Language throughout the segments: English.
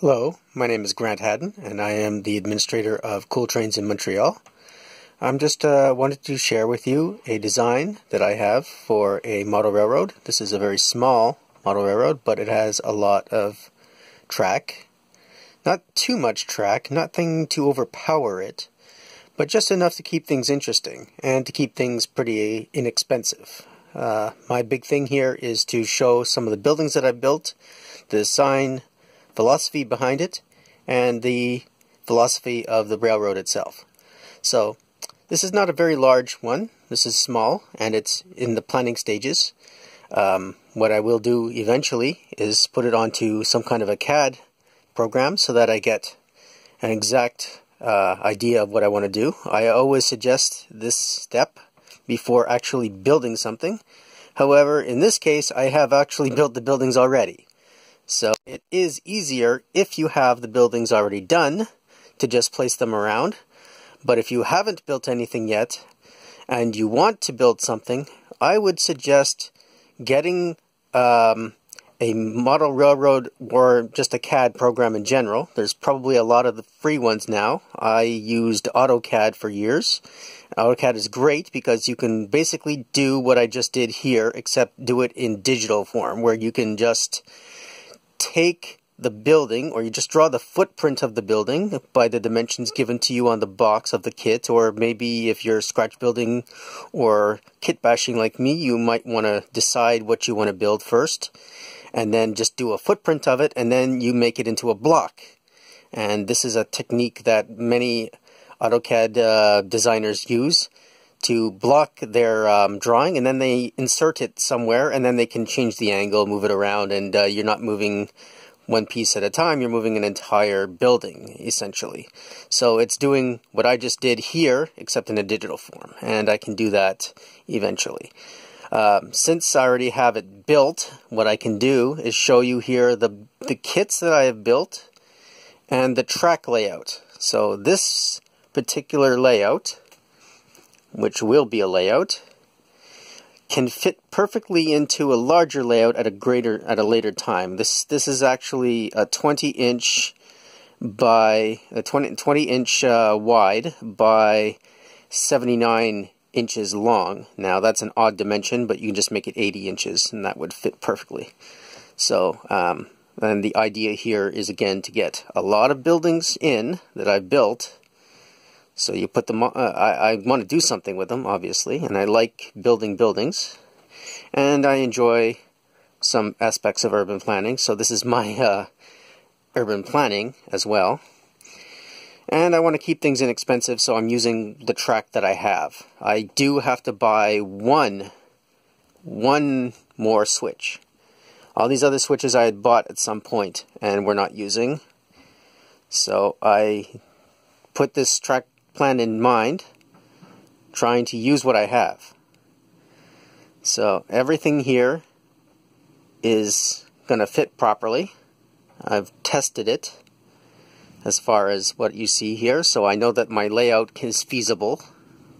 Hello, my name is Grant Haddon, and I am the administrator of Cool Trains in Montreal. I'm just uh, wanted to share with you a design that I have for a model railroad. This is a very small model railroad, but it has a lot of track. Not too much track, nothing to overpower it, but just enough to keep things interesting and to keep things pretty inexpensive. Uh, my big thing here is to show some of the buildings that I built, the design, philosophy behind it and the philosophy of the railroad itself. So this is not a very large one. This is small and it's in the planning stages. Um, what I will do eventually is put it onto some kind of a CAD program so that I get an exact uh, idea of what I want to do. I always suggest this step before actually building something. However, in this case, I have actually built the buildings already. So it is easier if you have the buildings already done to just place them around. But if you haven't built anything yet and you want to build something, I would suggest getting um, a model railroad or just a CAD program in general. There's probably a lot of the free ones now. I used AutoCAD for years. AutoCAD is great because you can basically do what I just did here, except do it in digital form, where you can just take the building, or you just draw the footprint of the building by the dimensions given to you on the box of the kit, or maybe if you're scratch building or kit bashing like me, you might want to decide what you want to build first, and then just do a footprint of it, and then you make it into a block. And this is a technique that many AutoCAD uh, designers use to block their um, drawing and then they insert it somewhere and then they can change the angle, move it around, and uh, you're not moving one piece at a time, you're moving an entire building essentially. So it's doing what I just did here, except in a digital form, and I can do that eventually. Um, since I already have it built, what I can do is show you here the, the kits that I have built and the track layout. So this particular layout which will be a layout, can fit perfectly into a larger layout at a greater at a later time. This this is actually a 20 inch by a 20, 20 inch uh, wide by 79 inches long. Now that's an odd dimension, but you can just make it 80 inches, and that would fit perfectly. So, um, and the idea here is again to get a lot of buildings in that I've built so you put them, uh, I, I want to do something with them, obviously, and I like building buildings. And I enjoy some aspects of urban planning, so this is my uh, urban planning as well. And I want to keep things inexpensive, so I'm using the track that I have. I do have to buy one, one more switch. All these other switches I had bought at some point and we're not using. So I put this track plan in mind, trying to use what I have. So everything here is going to fit properly. I've tested it as far as what you see here, so I know that my layout is feasible.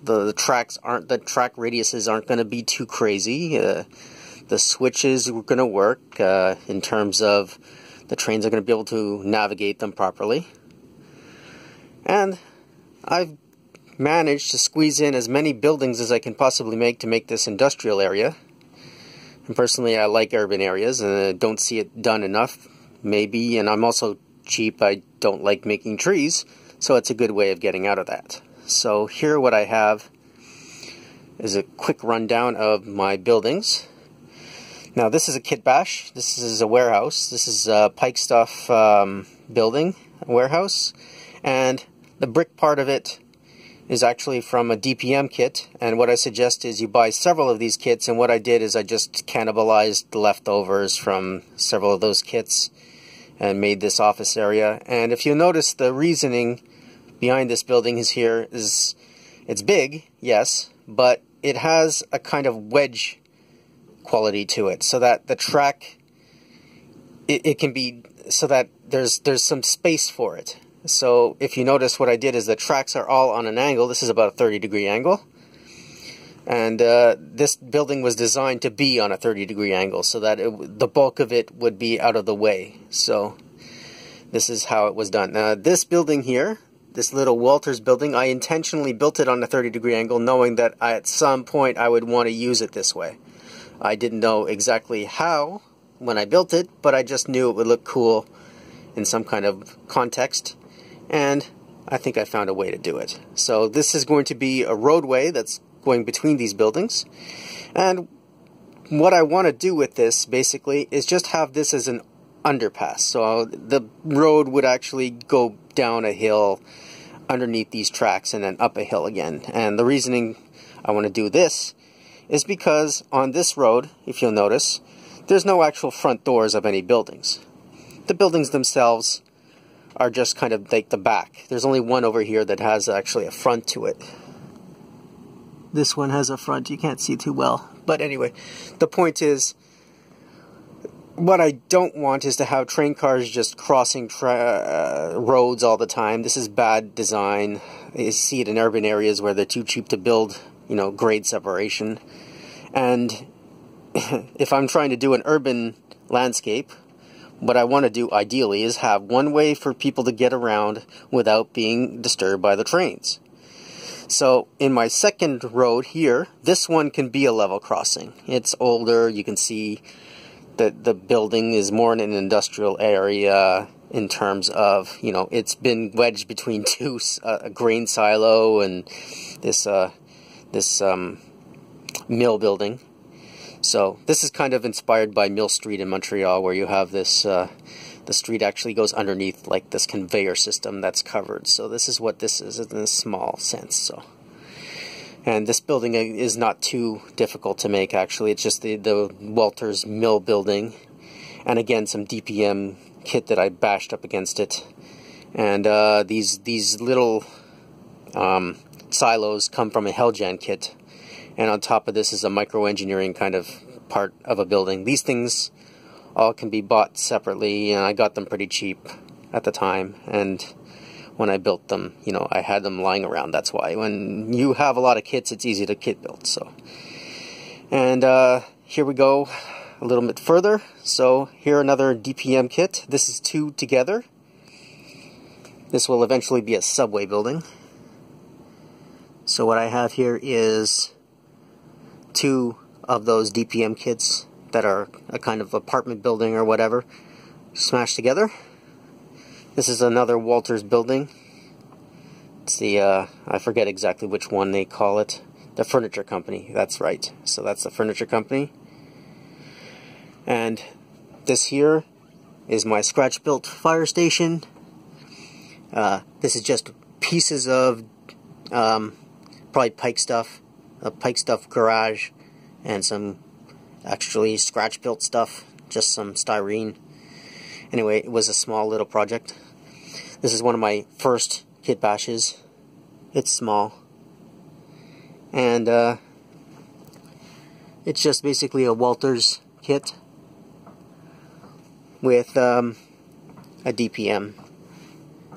The, the tracks aren't the track radiuses aren't going to be too crazy. Uh, the switches are going to work uh, in terms of the trains are going to be able to navigate them properly. And I've managed to squeeze in as many buildings as I can possibly make to make this industrial area. And personally, I like urban areas and I don't see it done enough, maybe. And I'm also cheap. I don't like making trees, so it's a good way of getting out of that. So here what I have is a quick rundown of my buildings. Now this is a Kitbash. This is a warehouse. This is a Pike Stuff um, building, warehouse. And the brick part of it is actually from a DPM kit, and what I suggest is you buy several of these kits, and what I did is I just cannibalized the leftovers from several of those kits and made this office area. And if you notice, the reasoning behind this building is here is it's big, yes, but it has a kind of wedge quality to it, so that the track it, it can be so that there's there's some space for it so if you notice what I did is the tracks are all on an angle. This is about a 30 degree angle. And uh, this building was designed to be on a 30 degree angle so that it, the bulk of it would be out of the way. So this is how it was done. Now, this building here, this little Walthers building, I intentionally built it on a 30 degree angle knowing that at some point I would want to use it this way. I didn't know exactly how when I built it, but I just knew it would look cool in some kind of context, and I think I found a way to do it. So this is going to be a roadway that's going between these buildings, and what I want to do with this basically is just have this as an underpass. So the road would actually go down a hill underneath these tracks and then up a hill again. And the reasoning I want to do this is because on this road, if you'll notice, there's no actual front doors of any buildings. The buildings themselves are just kind of like the back. There's only one over here that has actually a front to it. This one has a front, you can't see too well. But anyway, the point is, what I don't want is to have train cars just crossing uh, roads all the time. This is bad design. You see it in urban areas where they're too cheap to build, you know, grade separation. And if I'm trying to do an urban landscape, what I want to do ideally is have one way for people to get around without being disturbed by the trains. So in my second road here, this one can be a level crossing. It's older, you can see that the building is more in an industrial area in terms of, you know, it's been wedged between two, uh, a grain silo and this, uh, this um, mill building. So this is kind of inspired by Mill Street in Montreal, where you have this. Uh, the street actually goes underneath like this conveyor system that's covered. So this is what this is in a small sense. So. And this building is not too difficult to make actually. It's just the, the Walthers Mill building. And again, some DPM kit that I bashed up against it. And uh, these these little um, silos come from a Heljan kit and on top of this is a microengineering kind of part of a building. These things all can be bought separately, and I got them pretty cheap at the time. And when I built them, you know, I had them lying around. That's why. When you have a lot of kits, it's easy to kit build. So, and uh, here we go a little bit further. So here another DPM kit. This is two together. This will eventually be a subway building. So what I have here is two of those DPM kits that are a kind of apartment building or whatever smashed together. This is another Walthers building. It's the, uh, I forget exactly which one they call it. The furniture company, that's right. So that's the furniture company. And this here is my scratch built fire station. Uh, this is just pieces of um, probably pike stuff a Pike Stuff garage and some actually scratch built stuff, just some styrene. Anyway, it was a small little project. This is one of my first kit bashes. It's small. And uh, it's just basically a Walthers kit with um, a DPM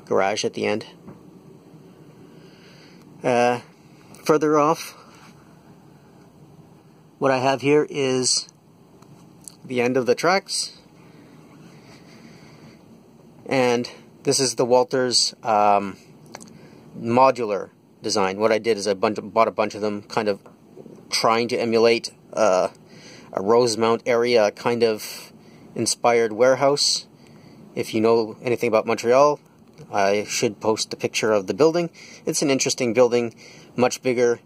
garage at the end. Uh, further off, what I have here is the end of the tracks. And this is the Walthers um, modular design. What I did is I bought a bunch of them, kind of trying to emulate uh, a Rosemont area kind of inspired warehouse. If you know anything about Montreal, I should post a picture of the building. It's an interesting building, much bigger,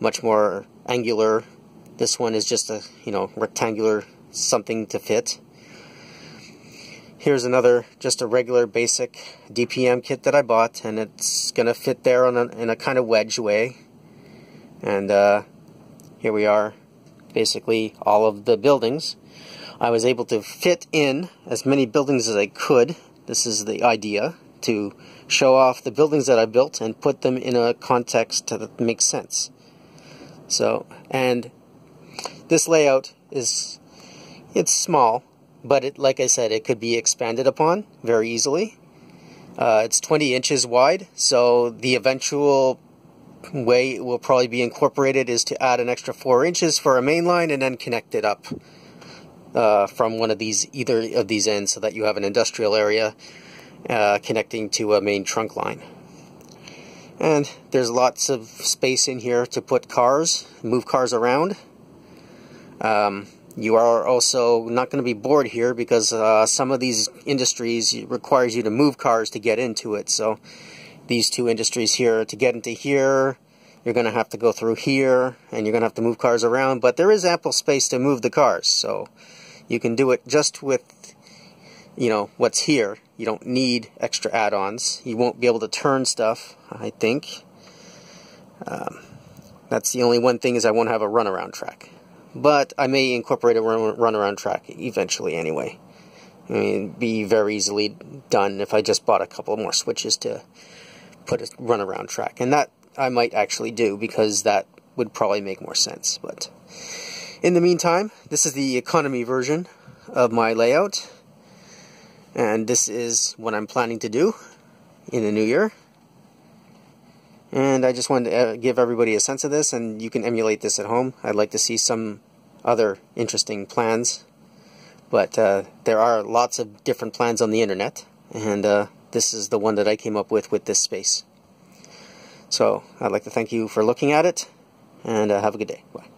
much more angular, this one is just a, you know, rectangular something to fit. Here's another, just a regular basic DPM kit that I bought, and it's going to fit there a, in a kind of wedge way. And uh, here we are, basically all of the buildings. I was able to fit in as many buildings as I could. This is the idea, to show off the buildings that I built and put them in a context that makes sense. So, and this layout is it's small, but it, like I said, it could be expanded upon very easily. Uh, it's 20 inches wide, so the eventual way it will probably be incorporated is to add an extra 4 inches for a main line and then connect it up uh, from one of these, either of these ends, so that you have an industrial area uh, connecting to a main trunk line. And there's lots of space in here to put cars, move cars around. Um, you are also not going to be bored here because uh, some of these industries requires you to move cars to get into it. So these two industries here, to get into here, you're going to have to go through here and you're going to have to move cars around. But there is ample space to move the cars. So you can do it just with, you know, what's here. You don't need extra add-ons. You won't be able to turn stuff, I think. Um, that's the only one thing is I won't have a runaround track but I may incorporate a run-around track eventually anyway. I mean, be very easily done if I just bought a couple more switches to put a run around track, and that I might actually do because that would probably make more sense. But in the meantime, this is the economy version of my layout, and this is what I'm planning to do in the new year. And I just wanted to uh, give everybody a sense of this, and you can emulate this at home. I'd like to see some other interesting plans, but uh, there are lots of different plans on the internet, and uh, this is the one that I came up with with this space. So I'd like to thank you for looking at it, and uh, have a good day. Bye.